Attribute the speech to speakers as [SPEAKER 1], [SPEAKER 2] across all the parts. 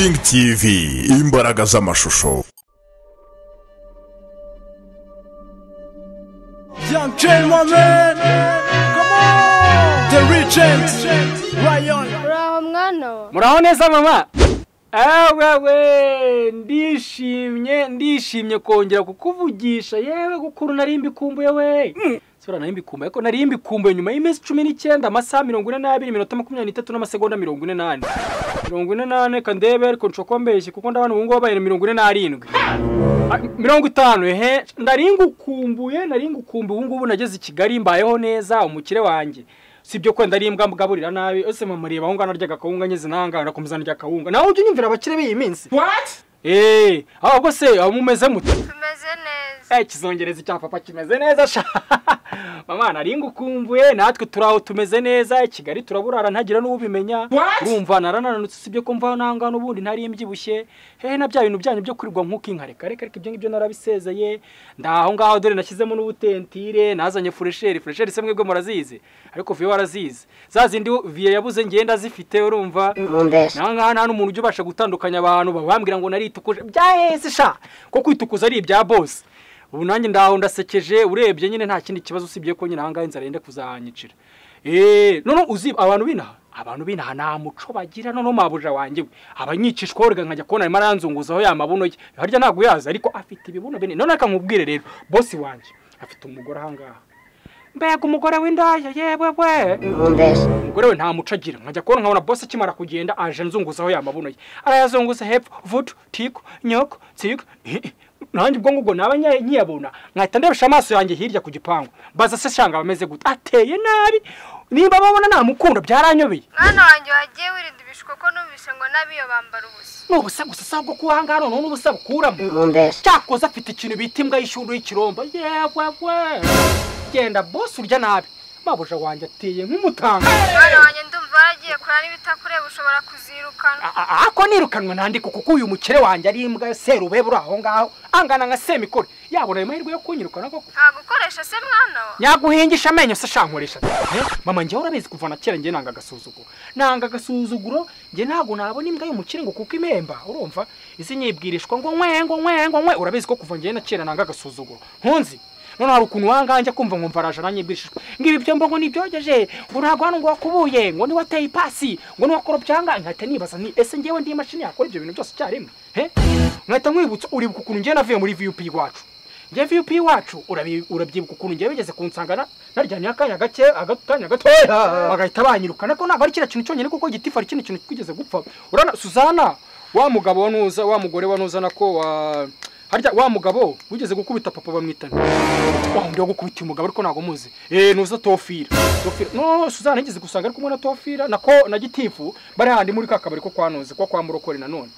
[SPEAKER 1] King TV imbaraga z'amashusho
[SPEAKER 2] Young J, my man. Come on. The Regent. Ryan.
[SPEAKER 3] uraho mwana wa
[SPEAKER 4] muraho neza mama ewewe ndishimye ndishimye kongera kukuvugisha yewe gukuru nari mbikumbuye we sura nari mbikumbuye ariko nari mbikumbuye nyuma y'iminsi cumi n'icyenda amasaha mirongo ine n'abiri iminota makumyabiri n'itatu n'amasegonda mirongo ine n'ane. Mirongo ine n'ane reka ndebe ariko nshobora kuba mbeshye kuko ndabona ubu ngubu babaye mirongo ine n'arindwi. Ah, mirongo itanu ehe nari ngukumbuye nari ngukumbuye. Ubu ngubu nageze i kigali mbayeho neza umukire wanjye. Si ibyo kwenda ari imbwa mgaburira nabi. Ese mama reba aho ngana arya akawunga ngeze nahanga ndakomeza ndya akawunga. Nawe ujya unyumvira abakire b'iyi minsi.
[SPEAKER 2] What?
[SPEAKER 4] eee ahubwo se mumeze mute?
[SPEAKER 3] Tumeze neza.
[SPEAKER 4] Eh, kizongereza icya papa kimeze neza sha. mama nari ngukumbuye natwe turi aho tumeze neza i kigali turaburara ntagira n'ubimenya.
[SPEAKER 2] What?
[SPEAKER 4] urumva narananutse sibyo ko mvaho nanga n'ubundi ntari mbyibushye. Hehe na bya bintu byanyu byo kurirwa nk'uko inka. Reka reka reka ibyo ngibyo narabisezeye. Ndaho ngaho dore nashyizemo n'ubutentire nazanye furesheri. Furesheri se mwebwe murazizi? Ariko viyo warazizi. Za zindi viye yabuze ngenda zifite urumva? Naho ngaho nta n'umuntu ujya ubasha gutandukanya abantu babambwira ngo naritukuje byaheze sha! Ko kwitukuza ari ibya bose ubu nanjye ndaho ndasekeje urebye nyine nta kindi kibazo usibye ko nyine ahangaha inzara yenda kuzahanyicira eee none uzi abantu binaha? Abantu binaha nta muco bagira noneho mabuja wanjye we. Abanyicishwa orega nkajya kubona arimo aranzunguzaho ya mabuno ye. Harya ntabwo yazi ariko afite ibibuno binini none nkubwire rero bosi wanjye afite umugore ahangaha mbega umugore w'indaya yewe we. Umugore we nta muco agira. Nkajya kubona nkabona bosi akimara kugenda aje nzunguzaho ya mabuno ye. Arayazunguza hepfo vutu tiko nyoko nsiko nanjye ubwo ngubwo naba nkiyabona nkahita ndebesha amaso yanjye hirya ku gipangu. Baza se shanga bameze gute? Ateye nabi. Nimba babona namukunda byaranyobeye
[SPEAKER 3] mwana wanjye wagiye wirinda ibishuko ko numvise ngo n'abiyo bambara ubusa.
[SPEAKER 4] Ni ubusa gusa si ubwo kuba ahangaha noneho n'ubusa bukuramo. Cyakoze afite ikintu bita imbwa y'ishundu y'ikirombo. Yewe we. Genda bosi urya nabi. Mabuja wanjye ateye nk'umutanga.
[SPEAKER 3] Mwana wanjye ndumva waragiye kurara ibitakureba ushobora kuzirukana
[SPEAKER 4] ako nirukanwe nandiko kuko uyu mukire wanjye ari imbwa serubebe uri aho ngaho angana nka semikore. Yabona ayo mahirwe yo kunyirukana koko?
[SPEAKER 3] Nta gukoresha se mwana wa
[SPEAKER 4] nyaguhingisha amenyo se shankoresha. Eh, mama njyewe urabizi kuva na kera njye nanga agasuzuguro. Nanga agasuzuguro njye ntabwo nabona imbwa y'umukire ngo kuko imemba. Urumva? Izi nyibwirishwa ngo nkwe ngo nkwe ngo nkwe urabizi ko kuva njye na kera nanga agasuzuguro. Ntunzi none hari ukuntu wanganjye kumva nkumva araje aranyibwirishwa ngo ibi byombo ngo nibyogeje. Ngo ntabwo hano ngo wakubuye ngo niwateye ipasi ngo niwakorobyanga nkahita nibaza ni ese njyewe ndi imashini yakora ibyo bintu byose icyarimwe? Nkahita nkwibutsa uribuka ukuntu njye navuye muri vup iwacu. Njye vup iwacu urabyibuka ukuntu njye bigeze kunsangana naryamye akanya gake akanya gatoya bagahita banyirukana. Ko ntabwo ari kiriya kintu cyonyine kuko gitifu ari ikindi kintu kigeze gupfa. Urabona suzana wa mugabo wa nuza wa mugore wa nuza nako wa harya wa mugabo wigeze gukubita papa bamwitana wa wundi wo gukubita umugabo ariko ntabwo muzi eh nuza tofira tofira no suzana yigeze gusanga ari kumwe na tofira nako na gitifu bari handi muri ka kabari ko kwa nuzi ko kwa murokore nanone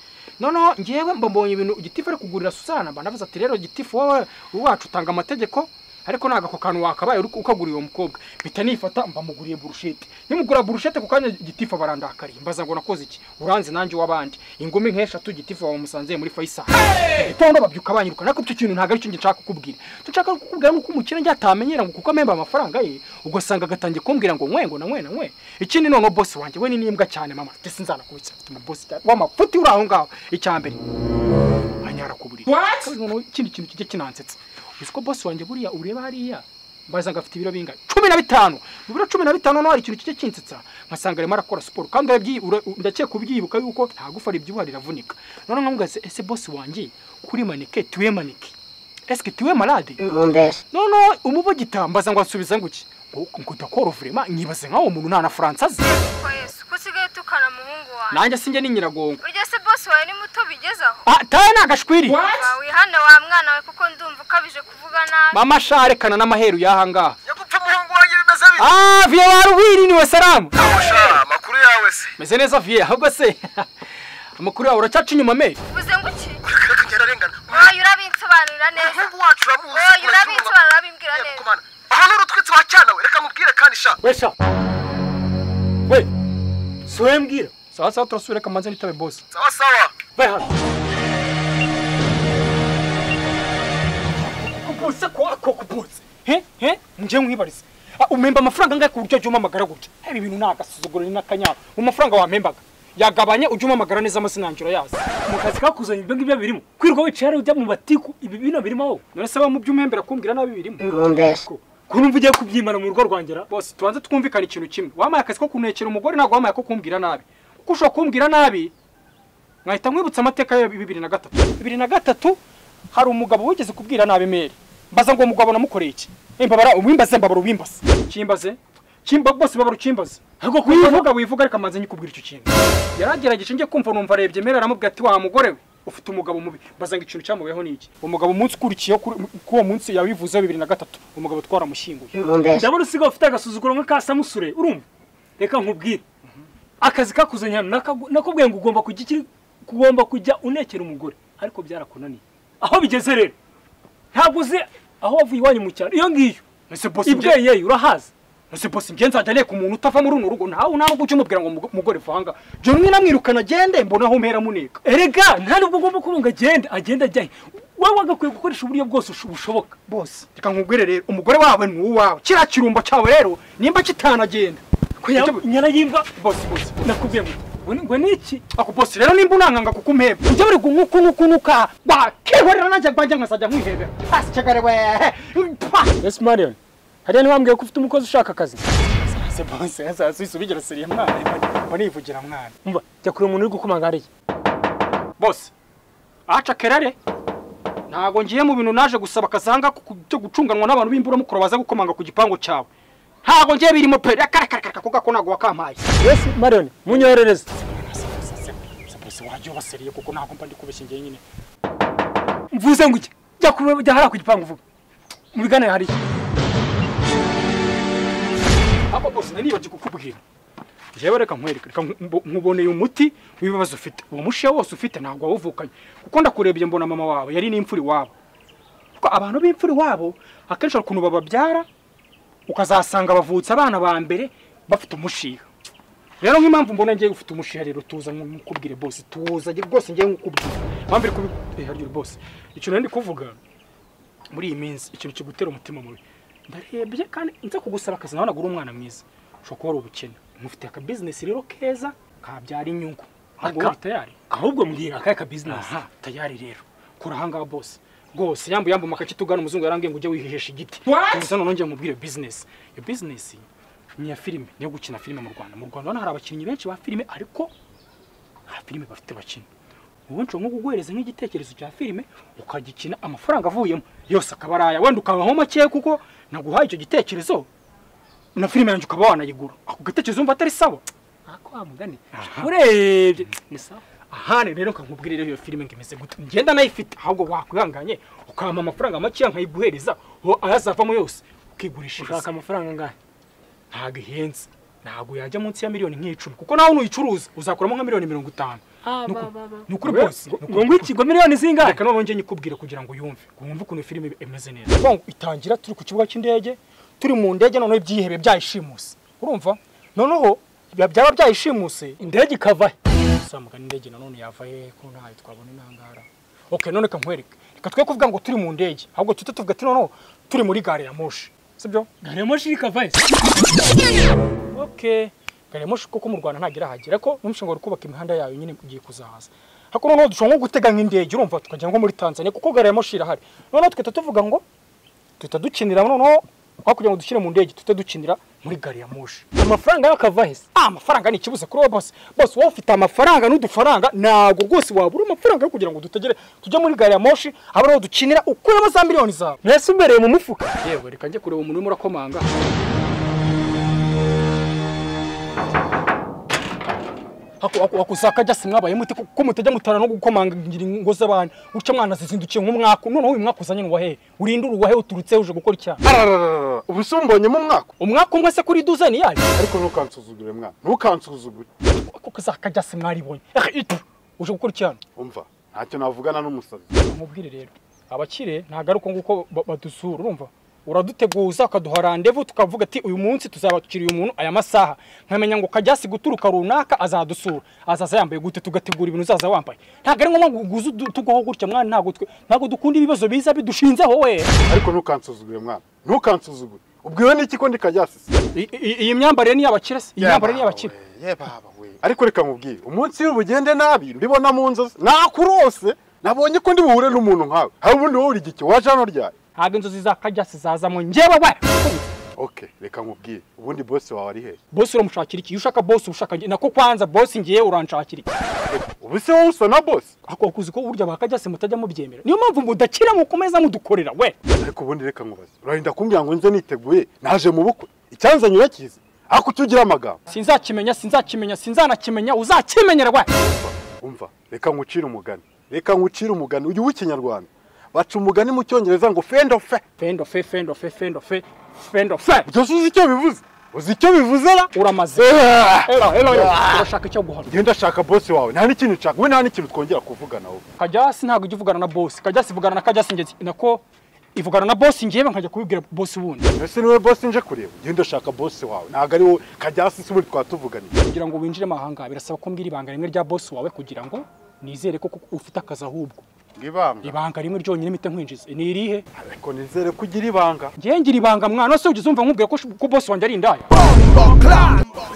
[SPEAKER 4] noneho ngewe mba mbonye ibintu gitifu ari kugurira susana mba navuze ati rero gitifu wowe wacu utanga amategeko ariko ntabwo ako kantu wakabaye uri ukaguriye uwo mukobwa. Mpita nifata mba muguriye burushete. Nimugura burushete ku kanya gitifu barandakariye. Mbaza ngo nakoze iki? Uranze nanjye w'abandi ingumi nk'eshatu gitifu bamusanze muri fayisali itondo babyuka banyirukana. Ariko icyo kintu ntabwo ari cyo nshaka kukubwira. Nshaka kukubwira ni uko umukire njye atamenyera ngo kuko amemba amafaranga ye ugasanga agatangiye kumbwira ngo nkwe ngo na nkwe na nkwe ikindi noneho bosi wanjye we ni n'imbwa cyane mama. Ndetse nzanakubitsa afite umubosi w'amafuti uri aho ngaho. Icya mbere anyara ku buriri. Ikindi kintu kijya kinansetsa. Uzi ko bosi wanjye buriya ureba hariya. Mbaza ngo afite ibiro bingana cumi na bitanu. Mu biro cumi na bitanu hari ikintu kijya kinsetsa. Nkasanga arimo arakora siporo. Kandi ndakeka ubyibuka yuko nta gufa ribyibuha riravunika noneho nkamugaze ese bosi wanjye kuri maneke tuwe maneke? Eske tuwe malade? Noneho umubugita mbaza ngo ansubiza ngo iki? Ngo ngo dakoro vrema nyibaze nkaho umuntu nta na faransa azi nanjye sinjye ni nyiragongo.
[SPEAKER 3] Burya se bosi wawe ni muto bigezaho
[SPEAKER 4] ah tawe ni agashwiri.
[SPEAKER 2] What?
[SPEAKER 3] Ba wihane wa mwana we kuko ndumva ukabije kuvuga nabi.
[SPEAKER 4] Mama sharekana n'amaheru y'aha ngaha.
[SPEAKER 5] Nyagupfa umuhungu wanjye bimeze bite?
[SPEAKER 4] Ah viye waruhiri ni we salamu.
[SPEAKER 5] Amusha amakuru yawe se
[SPEAKER 4] meze neza viye ahubwo se. Amakuru yawe uracyaca inyuma me.
[SPEAKER 3] Uvuze ngo iki?
[SPEAKER 5] Reka reka ngera arengana.
[SPEAKER 3] Oya urabinsobanurira neza.
[SPEAKER 5] Umuhungu wacu uramuzi
[SPEAKER 3] oya urabinsobanurira urabimbwira
[SPEAKER 5] Yego,
[SPEAKER 3] neza.
[SPEAKER 5] komana. aha ni urutwitsi wa cyana we reka nkubwire kandi sha.
[SPEAKER 4] Wesha we. Si wowe mbwira. Sawa sawa turasubire reka manze nitabe bosi
[SPEAKER 5] sawa sawa.
[SPEAKER 4] Vai hano kubuse ko ako kubuse he? He? Nje nkwibariza Ah, umemba amafaranga angahe ku buryo jya umamagara gutya? Ibi bintu ni agasuzuguro ni n'akanyabo mu mafaranga wamembaga yagabanye ujye umamagara neza amazina yanjye urayazi
[SPEAKER 6] mu kazi kakuzanye ibyo ngibyo birimo. Kwirirwa wicaye hariya ujya mu batiku ibi bino birimo wowe
[SPEAKER 4] none se mu by'umwembera kumbwira nabi birimo.
[SPEAKER 6] Kurumva ugiye kubyimana mu rugo rwangera
[SPEAKER 4] bose tubanze twumvikana ikintu kimwe. Wampaye akazi ko kunekera umugore ntabwo wampaye ko kumbwira nabi. Kuko ushobora kumbwira nabi mwahita mwibutsa amateka ya bibiri na gatatu. Bibiri na gatatu hari umugabo wigeze kubwira nabi meri mbaza ngo mugabo namukoreye iki? Imbabara uwimbaze mbabara uwimbaze. Kimbaze kimba bose babara ukimbaze
[SPEAKER 6] ariko
[SPEAKER 4] wivuga wivuga reka maze nyikubwira icyo kintu. Yaragerageje njye kumva numva arebye meri aramubwira ati wa mugore we? Ufite umugabo mubi. Mbaza ngo ikintu cyamubayeho ni iki? Umugabo umunsi ukurikiyeho kuri uwo munsi yawivuzeho bibiri na gatatu. Umugabo twaramushyinguye
[SPEAKER 6] ndabona usigaye ufite agasuzuguro nka ka samusure. Urumva? Reka nkubwire. Akazi kakuzanye hano nakubwiye ngo ugomba kujya iki ugomba kujya unekera umugore. Ariko byarakunaniye. Aho bigeze rero? Ntabwo uzi aho wavuye iwanyu mu cyaro. Iyo ngiyo.
[SPEAKER 4] Njye
[SPEAKER 6] ibweyeye urahazi
[SPEAKER 4] ese bosi njye nzajya neka umuntu utava muri runo rugo? Ntawe nta nubwo ujya umubwira ngo mugo- mugore vanga jya umwe namwirukana agende mbona aho mpera muneka.
[SPEAKER 6] Erega nta nubwo ugomba kuvuga ngo agende agende ajyahe. Wowe wagakwiye gukoresha uburyo bwose usho- bushoboka.
[SPEAKER 4] Bose reka nkubwire rero umugore wawe ni uwawe. Kiriya kirumbo cyawe rero nimba kitanagenda
[SPEAKER 6] inyana y'imbwa
[SPEAKER 4] bosi bosi
[SPEAKER 6] nakubwiye ngo ngo ni- ngo ni iki
[SPEAKER 4] ako bosi rero nimba unankanga kuko umpeba ujya buri gunuku nuku nuka wakihorera nanjye rwanjye nkazajya nkwihebera hasi kagare we. Pa
[SPEAKER 6] Yes Marion. Hariya ntiwambwiye ko ufite umukozi ushaka akazi
[SPEAKER 4] se bosi asa sisi ubigira seriye mwana mba nivugira mwana
[SPEAKER 6] umva jya kureba umuntu uri gukomanga hariya
[SPEAKER 4] bose aca kerare ntago ngiye mu bintu naje gusaba akazanga ku- byo gucunganwa n'abantu b'imburamukuru baza gukomanga ku gipangu cyawe ntago ngiye birimo pe akarakaraka kuko ako wakampaye
[SPEAKER 6] Yes Marion munyoherereze
[SPEAKER 4] wajya ubaseriye kuko ntago mba ndi kubeshya ngiye nyine
[SPEAKER 6] mvuze ngo iki jya kureba jya hariya ku gipangu vuba mu biganiro hariya
[SPEAKER 4] aba bose nanibagiye kukubwira njyewe reka nkwereke reka nku- nkuboneye umuti w'ibibazo ufite uwo mushiya wose ufite ntabwo wawuvukanye kuko ndakurebye mbona mama wawe yari n'imfura iwabo abantu b'imfura iwabo akenshi hari ukuntu bababyara ukazasanga bavutse abana ba mbere bafite umushiha. Rero nk'impamvu mbona ngiye ufite umushiha rero tuza nkukubwire bose tuza rwose ngiye nkukubwire mpamvu iri kubi eh, uri bose ikintu nari ndi kuvuga muri iyi minsi ikintu kigutera umutima mubi. Ndarebye kandi nza kugusaba akazi nawe nagura umwana mwiza. Ushobora kuba ari ubukene. Mufitiye aka business rero keza kabyara inyungu.
[SPEAKER 6] Aka- ahubwo mbwira akahe ka business?
[SPEAKER 4] Aha tayari rero. Kora ahangaha bose. Rwose. Yambu yambu makaki tugana umuzungu yarambwiye ngo ujye wihehesha igiti. Gusa none ngiye mubwire business. Iyo business ni iya filime niyo gukina filime mu Rwanda. Mu Rwanda hari abakinnyi benshi ba filime ariko nta filime bafite bakina. Ubu nshobora nko kuguhereza nk'igitekerezo cya filime ukagikina amafaranga avuyemo. Yose akaba ari aya. Wenda ukabaho make kuko naguhaye icyo gitekerezo na filime yanjye ukaba wanayigura. Ako gatekerezo wumva atari sawa.
[SPEAKER 6] Ako wa mugani urebye. Ni sawa.
[SPEAKER 4] Ahane rero nkakubwira iyo filime ngo imeze gute? Ngenda nayifite. Ahubwo wakwihanganye ukampa amafaranga makeya nkayiguhereza ho ayazavamo yose. Ukigurishiriza
[SPEAKER 6] ushaka amafaranga angahe
[SPEAKER 4] ntabwo ihenze. Ntabwo yajya munsi ya miliyoni nk'icumi. Kuko nawe nuyicuruza uzakuramo nka miliyoni mirongo itanu. Ni uku- ni ukuri ukuri.
[SPEAKER 6] ngo ngo iki? ngo miliyoni zingahe?
[SPEAKER 4] Reka noneho njye nyikubwira kugira ngo yumve. Wumve ukuntu filime imeze neza. Itangira turi ku kibuga cy'indege turi mu ndege noneho ibyihebe byayishimuse urumva? Noneho byaba byayishimuse
[SPEAKER 6] indege ikava he
[SPEAKER 4] usamuka n'indege nanone yava he ko ntayo twabona intangara. Okay none reka nkwereke reka twe kuvuga ngo turi mu ndege ahubwo tuhite tuvuga ati noneho turi muri gare ya moshi. Sibyo?
[SPEAKER 6] Gari ya moshi ikava he
[SPEAKER 4] okay gare ya moshi kuko mu rwanda ntabwo irahagera ko n'umushinga wari kubaka imihanda yayo nyine ugiye kuzahaza. Ariko noneho dushobora nko gutega nk'indege urumva tukajya nko muri tanzania kuko gare ya moshi irahari. Noneho twita tuvuga ngo tuhita dukinira noneho aho kugira ngo dushyire mu ndege tuhite dukinira muri gare ya moshi.
[SPEAKER 6] Amafaranga yo akava he se
[SPEAKER 4] Ah, amafaranga ni ikibuze kuri wowe bose bose wowe ufite amafaranga n'udufaranga ntabwo rwose wabura amafaranga yo kugira ngo dutegere tujye muri gari ya moshi aho ariho dukinira ukuremo za miliyoni zawe.
[SPEAKER 6] Mwese umbereye mu mufuka.
[SPEAKER 4] Yewe reka njye kureba umuntu urimo urakomanga. Wakusaka jya mwabaye mute ko mutajya mutara no gukomanga ingo z'abantu uca mwana zizindukiye nk'umwaka noneho uyu mwaka uzanye uwahe urinde uruwahe uturutse uje gukora icyaha?
[SPEAKER 5] Ubu se umbonyemo umwaka
[SPEAKER 4] umwaka umwe se kuri duzeni yayo
[SPEAKER 5] ariko ntukansuzugure mwana ntukansuzugure.
[SPEAKER 4] Kusaka jya mwaribonye itu uje gukora icyaha?
[SPEAKER 5] Umva ntacyo navugana n'umusazi.
[SPEAKER 4] Mubwire rero. Abakire ntabwo ari uko nguko ba- badusura urumva? Uraduteguza ukaduha randevu tukavuga ati uyu munsi tuzabakira uyu muntu aya masaha. Nkamenya ngo kajyasi guturuka runaka azadusura. Azaza yambaye gute? Tugategura ibintu uzaza wambaye. Ntabwo ari ngombwa ngo tugaho gutya mwana ntabwo ntabwo dukunda ibibazo biza bidushinzeho we.
[SPEAKER 5] Ariko ntukansuzugure mwana. Ntukansuzugure ubwiwe n'iki ko ndikajyasise
[SPEAKER 4] I- i- iyi myambarire ni iy'abakire se? Iyi myambarire ni
[SPEAKER 5] ariko reka nkubwire. Umunsi w'ubugende nabi mbibona mu nzozi nakurose nabonye ko ndi buhure n'umuntu nkawe. Hari ubundi wowe uri igiki? Waje hano ryari?
[SPEAKER 4] Ntabwo inzozi za kajyasi zazamo njyewe we
[SPEAKER 5] okay reka nkubwire ubundi bosi wawe ari hehe
[SPEAKER 4] bosi uramushakira iki? Iyo ushaka bosi ushaka njye. Nako kwanza bosi ngiye uranshakira iki?
[SPEAKER 5] Ubu se wowe usa na bosi
[SPEAKER 4] ako kuzi ko burya ba kajyasi mutajya mubyemera. Niyo mpamvu mudakira mukomeza mudukorera we.
[SPEAKER 5] Ariko ubundi reka nkubaze. Urarinda kumbwira ngo nze niteguye? Naje mu bukwe. Icyanzanye urakizi ariko icyo ugira amagambo.
[SPEAKER 4] Sinzakimenya sinzakimenya sinzanakimenya uzakimenyera we.
[SPEAKER 5] Umva. Reka nkucire umugani. Reka nkucire umugani. Uyu w'ikinyarwanda. Baca umugani mu cyongereza ngo fendo fe.
[SPEAKER 4] Fendo fe fendo fe fendo fe fendo fe.
[SPEAKER 5] Byose uzi icyo bivuze. Uzi icyo bivuze ra
[SPEAKER 4] uramaze. Ero ero urashaka icyo guhana
[SPEAKER 5] ngenda ashaka bosi wawe. Nta n'ikintu nshaka. We nta n'ikintu twongera kuvugana wowe
[SPEAKER 4] kajyasi ntabwo ujya uvugana na bosi kajyasi ivugana na kajyasi ngezi nako ivugana na bosi ngewe nkajya kubibwira bosi wundi
[SPEAKER 5] ese ni we bosi nje kureba? Ngenda ashaka bosi wawe. Ntabwo ari wowe kajyasi si ubundi twatuvuganiye
[SPEAKER 4] kugira ngo winjire amahanga birasaba ko mbwira ibanga rimwe rya bosi wawe kugira ngo nizere ko ufite akazi ahubwo.
[SPEAKER 5] Ibanga.
[SPEAKER 4] Ibanga rimwe ryonyine mpite nkwinjiza. Ni irihe?
[SPEAKER 5] Ariko nizere ko ugira ibanga.
[SPEAKER 4] Ngewe ngira ibanga mwana wese ugeze umva nkubwira ko bosi wanjye ari indaya?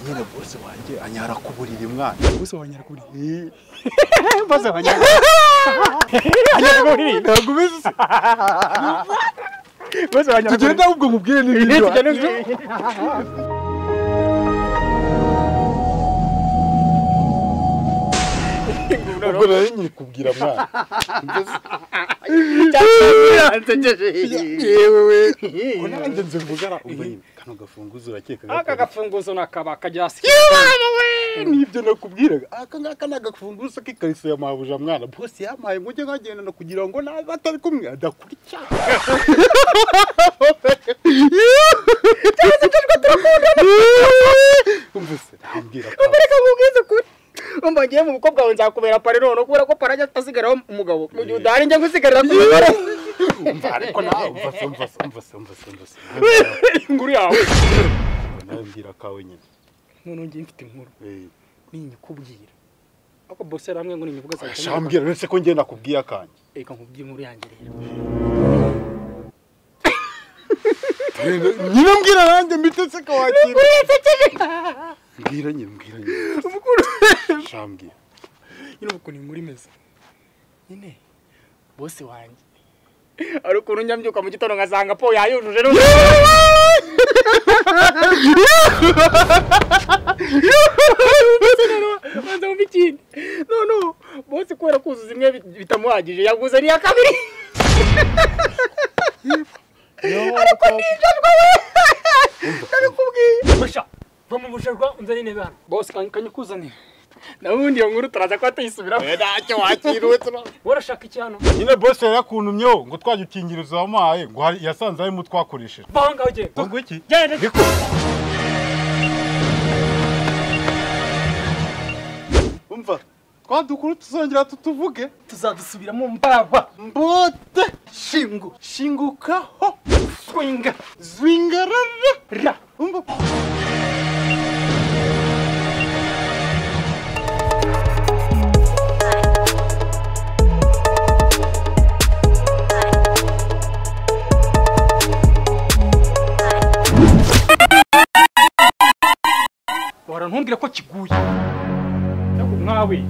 [SPEAKER 5] Nyine bosi wanjye anyara ku buriri mwana.
[SPEAKER 4] Bosi wanjye ari kuri
[SPEAKER 5] Ii,
[SPEAKER 4] bosi wanjye ari kuri
[SPEAKER 5] ntabwo ubizi. Se
[SPEAKER 4] bosi wanjye ari
[SPEAKER 5] tugenda ahubwo nkubwire n'ibyo nari nyiri kubwira mwana yewe nanjye nze mvugara ubwo nyine kano gafunguzo urakeka
[SPEAKER 4] aka gafunguzo nakaba kajyasi
[SPEAKER 5] ni byo nakubwiraga. Aka ngaka ni agafunguzo k'ikariso ya mabuja mwana. Bose yampaye ngo ujye nkagendana kugira ngo naza atari kumwe. Adakurikira umva se ntambwira ko.
[SPEAKER 4] Reka nkubwize ukuri. umva ngiye mu bukwe bwawe nzakubera pare none kubera ko pare ajya asigaraho umugabo. Mu gihe udahari njya gusigarira ku mugore.
[SPEAKER 5] Umva ariko nawe umva se umva se umva se umva se umva. Se
[SPEAKER 4] inkuru yawe.
[SPEAKER 5] Nawe mbwira kawe nyine
[SPEAKER 4] none ngiye mfite inkuru. Ninyikubwira ariko bose hamwe ngo ninyivuga saa
[SPEAKER 5] shambwira uretse ko njye nakubwiye akanya
[SPEAKER 4] reka nkubwire inkuru yanjye rero.
[SPEAKER 5] Nyine mbwira nanjye mbitetse ko wakira. Mbwira nyine mbwira nyine shambwira
[SPEAKER 4] nyine ukuntu inkuru imeze nyine bose wanjye. Ari ukuntu njya mbyuka mu gitondo ngasanga po yayujuje banza wumva ikindi. Noneho bose kubera kuzuza imwe bit- bitamuhagije yaguze n'iya kabiri
[SPEAKER 6] basha va mu busharwa unzane intebe hano
[SPEAKER 4] kanyikuzanira nawe ubundi iyo nkuru turaza kuba tuyisubiraho
[SPEAKER 5] ntacyo wakiriwe
[SPEAKER 6] warashaka iki hano?
[SPEAKER 5] Nyine bose yari yakuntumyeho ngo twajya ukingirizo wamuhaye ngo yasanze harimo twakoresheje
[SPEAKER 6] va aho ngaho genda
[SPEAKER 5] ngo iki?
[SPEAKER 6] Genda.
[SPEAKER 5] Umva twa dukuru tuzongera tutuvuge.
[SPEAKER 4] Tuzadusubiramo mbaba
[SPEAKER 5] mbote.
[SPEAKER 4] Shingu.
[SPEAKER 5] Shingukaho.
[SPEAKER 4] Swinga.
[SPEAKER 5] Zwingarara.
[SPEAKER 4] Ra.
[SPEAKER 5] Umva.
[SPEAKER 4] Warantumbwira ko kiguye. Mwawe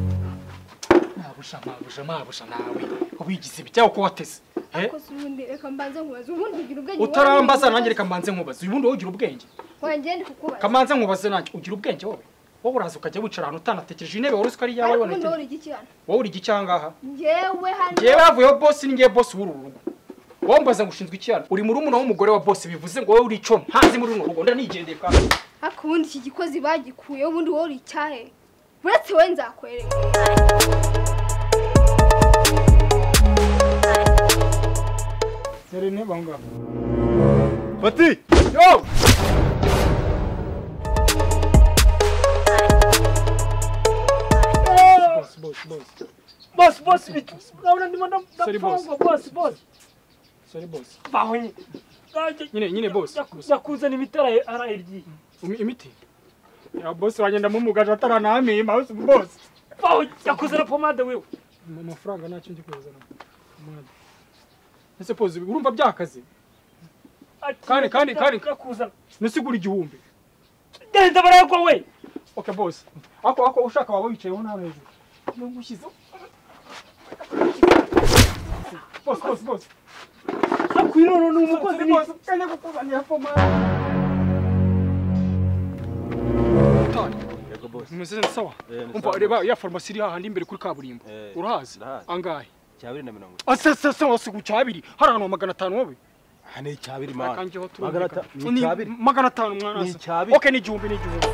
[SPEAKER 4] mabusha mabusha mabusha nawe. Wigize ibijyaho ko wateze Eh? utarambaza nanjye reka mbanze nkubaze. Ubundi wowe ugira ubwenge. Kamanze nkubaze nanjye. Ugira ubwenge wowe? Wowe uraza ukajya wicara ahantu utanatekereje. Intebe wari uzi ko ari iyawe
[SPEAKER 3] wowe uri hano
[SPEAKER 4] wowe uri iki ahangaha
[SPEAKER 3] njyewe
[SPEAKER 4] havuyeho bosi ni njyewe bosi w'uru rugo. Wowe mbaza ngo ushinzwe iki hano uri murumuna w'umugore wa bosi bivuze ngo wowe uri icyo ntazi muri runo rugo ndanigendeye kandi
[SPEAKER 3] ariko ubundi iki gikozi bagikuyeho ubundi wowe uri icyahe uretse we nzakwereka.
[SPEAKER 4] Dore intebe aho. Ngaho
[SPEAKER 5] fati
[SPEAKER 4] yo bosi bosi bosi
[SPEAKER 6] bosi bosi bitu urabona ndimo
[SPEAKER 4] Sorry, boss.
[SPEAKER 6] ndafungwa bosi bosi
[SPEAKER 4] sorry
[SPEAKER 6] va aho nyine
[SPEAKER 4] nyine
[SPEAKER 6] Yaku- yakuzana imiti arayi- arayiryiye
[SPEAKER 4] Imi- imiti? Ya bosi wagenda mumugaje ataranahamiye bosi bosi
[SPEAKER 6] va aho yakuzana pomade wiwe
[SPEAKER 4] Mu mafaranga ntacyo njye kuzana ese pozi urumva byakaze Kandi- kandi- kandi- nasigura igihumbi
[SPEAKER 6] genda barayagwa we
[SPEAKER 4] okay boss. Ako ako ushaka waba wicayeho nawe hejuru nugushyizeho boss boss boss.
[SPEAKER 7] Akwinono ni umukozi ni
[SPEAKER 4] boss kanya kukuzanira foma Tani.
[SPEAKER 8] yego boss
[SPEAKER 4] Umeze neza sawa
[SPEAKER 8] Eh, ni
[SPEAKER 4] umva
[SPEAKER 8] sawa,
[SPEAKER 4] reba ya farumasi iri hahandi imbere kuri kaburimbo
[SPEAKER 8] Eh,
[SPEAKER 4] urahazi
[SPEAKER 8] ndahazi.
[SPEAKER 4] angahe
[SPEAKER 8] cyabiri na mirongo
[SPEAKER 4] ase se se wose ku cyabiri hari ahantu magana atanu wowe
[SPEAKER 8] aha ni icyabiri mana
[SPEAKER 4] kanjeho
[SPEAKER 8] magana
[SPEAKER 4] turumvikana
[SPEAKER 8] atanu ni icyabiri
[SPEAKER 4] magana atanu mwana
[SPEAKER 8] Ni
[SPEAKER 4] se.
[SPEAKER 8] icyabiri.
[SPEAKER 4] okay ni igihumbi ni igihumbi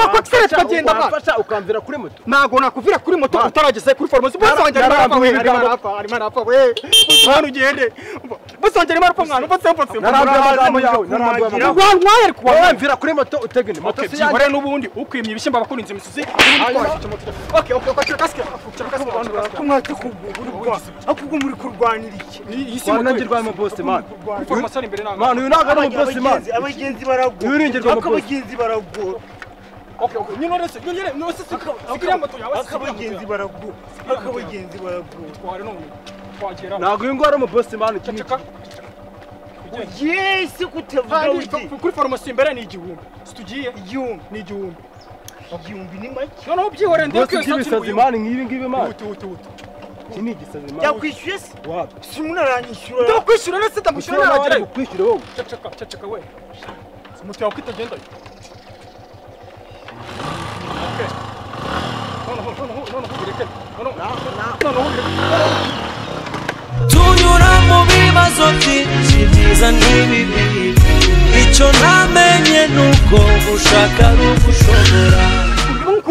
[SPEAKER 4] wakwakisere tukagenda
[SPEAKER 8] wamfasha ukamvira kuri moto
[SPEAKER 4] ntago nakuvira kuri moto utarageze kuri farumasi bose wanjye arimo arapfa we arimo arapfa we mwana ugende bose wanjye arimo arapfa mwana ubose mbose
[SPEAKER 8] narambuye amagambo yawe narambuye amagambo
[SPEAKER 4] wantwaye ari kuwa
[SPEAKER 8] wamvira kuri moto utega indi moto si yanjye
[SPEAKER 4] n'ubundi ukwimye ibishyimbo abakurinze imisozi moto okay okay okay kasike kasike abantu kasike
[SPEAKER 7] mwate kugurwa akubwo muri kurwanira iki
[SPEAKER 4] iyi si
[SPEAKER 8] wanangirwa mu boss man
[SPEAKER 4] farumasi ari imbere ntabwo
[SPEAKER 8] man uyu ntabwo ari umubosi man
[SPEAKER 7] abagenzi abagenzi baragura
[SPEAKER 8] Wiringirwa mu boss.
[SPEAKER 7] abagenzi baragura
[SPEAKER 4] nyine uretse nyine nose sikiriya moto yawe
[SPEAKER 7] akabagenzi baragura akabagenzi baragura
[SPEAKER 4] tware none twagera
[SPEAKER 8] ntabwo nguyu ari umubosi man iki ni
[SPEAKER 4] ceceka
[SPEAKER 7] yesi
[SPEAKER 4] kandi
[SPEAKER 7] uti.
[SPEAKER 4] kuri farumasi imbere ni igihumbi situgiye
[SPEAKER 7] igihumbi
[SPEAKER 4] ni igihumbi
[SPEAKER 7] igihumbi ni make
[SPEAKER 4] noneho byihore ndebe ko iyo
[SPEAKER 8] by'ibisazi man nk'ibi ngibi man
[SPEAKER 4] Huti, huti, huti.
[SPEAKER 8] iki ni igisazi man
[SPEAKER 7] yakwishyuye se si munaranyishyura
[SPEAKER 4] Ndimo kwishyura ndetse
[SPEAKER 8] wari
[SPEAKER 4] nagerayo
[SPEAKER 8] bukwishyure wowe
[SPEAKER 4] ceceka ceceka we. Umuti wawe ko itagenda Okay. noneho noneho noneho bireke noneho noneho bireke
[SPEAKER 9] tunyura mu bibazo byinshi byiza n'ibibi icyo namenye ni uko gushaka ari ugushobora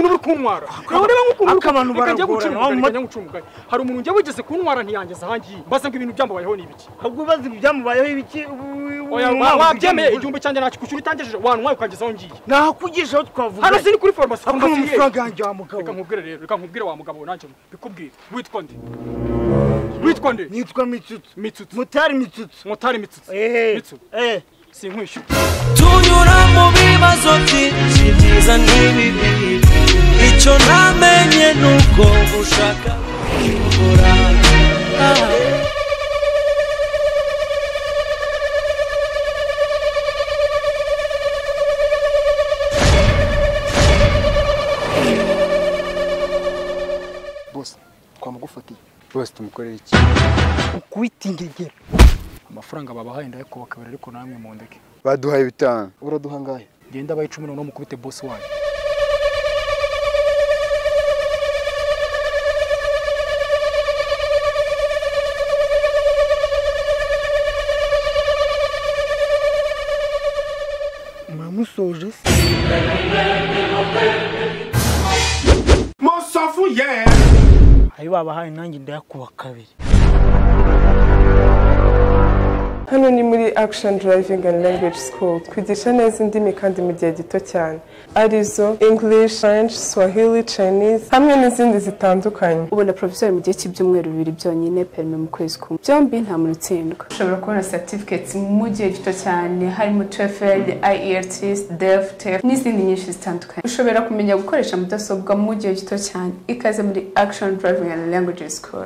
[SPEAKER 4] ureba nk'ukuntu kuntwara ureba nk'ukuntu
[SPEAKER 7] Akabantu baragorana,
[SPEAKER 4] guca umugani,
[SPEAKER 7] mu
[SPEAKER 4] reka njye guca umugani. hari umuntu njye wigeze kuntwara ntiyangeza ahangiye mbaza ngo ibintu byambabayeho ni ibiki
[SPEAKER 7] ahubwo ubaza ibyamubayeho ibiki
[SPEAKER 4] wabyemeye igihumbi cyanjye nakikwishyura utangejeje wantwaye ukangeza aho ngiye
[SPEAKER 7] nakugejeho twavuga.
[SPEAKER 4] Hano sini kuri farumasi farumasi
[SPEAKER 7] amafaranga yanjye wa mugabo.
[SPEAKER 4] Reka nkubwire rero reka nkubwire wa mugabo nanjye bikubwire witwa nde? Witwa nde?
[SPEAKER 7] Nitwa mitsutsu.
[SPEAKER 4] Mitsutsu.
[SPEAKER 7] Mutari mitsutsu.
[SPEAKER 4] Motari mitsutsu.
[SPEAKER 7] Ehe
[SPEAKER 4] Mitsu.
[SPEAKER 7] eh.
[SPEAKER 4] Sinkwishyura
[SPEAKER 9] tunyura mu bibazo byinshi byiza n'ibibi icyo namenye ni uko gushaka ari ugushobora
[SPEAKER 4] bose twamugufatiye
[SPEAKER 8] bose tumukorera iki
[SPEAKER 7] ukubita ingegera
[SPEAKER 4] amafaranga babahaye ndayakubakabira ariko namwe mu ndeke.
[SPEAKER 8] Baduhaye bitanu
[SPEAKER 10] uraduha ngahe
[SPEAKER 4] genda abaye icumi noneho mukubite bosi wanyu.
[SPEAKER 7] Muramusoje se ayo babahaye nanjye ndayakuba kabiri
[SPEAKER 11] Hano ni muri Action Driving and Language School. Twigisha neza indimi kandi mu gihe gito cyane. Arizo English, French, Swahili, Chinese hamwe n'izindi zitandukanye.
[SPEAKER 12] ubona porofesori mu gihe cy'ibyumweru bibiri byonyine perime mu kwezi kumwe byombi nta muntu utsindwa ushobora kubona certificates mu gihe gito cyane harimo TOEFL, IELTS, DEF, TEF n'izindi nyinshi zitandukanye ushobora kumenya gukoresha mudasobwa mu gihe gito cyane ikaze muri Action Driving and Language School